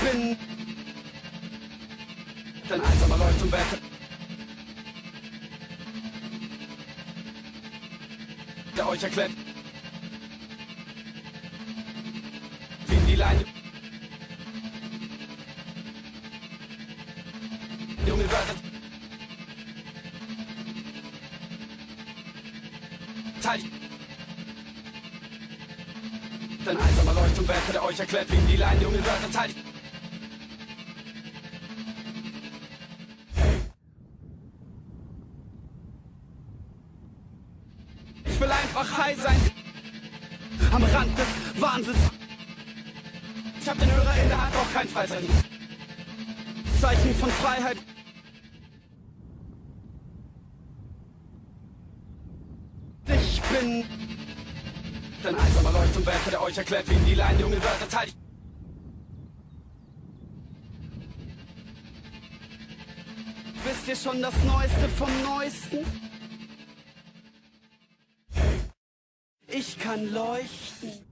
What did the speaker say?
bin dein einsamer Leuchtturmwärter. Der euch erklärt, wie die Leine. Junge Wörter. Teil. Dein einsamer Leuchtturmwärter, der euch erklärt, wie die Leine junge Wörter teilt. Einfach high sein. Am Rand des Wahnsinns. Ich hab den Hörer in der Hand, auch kein Freizeichen. Zeichen von Freiheit. Ich bin dein einsamer Leuchtturmwärter, der euch erklärt, wie in die Leine junge Wörter teilt. Wisst ihr schon das Neueste vom Neuesten? Ich kann leuchten.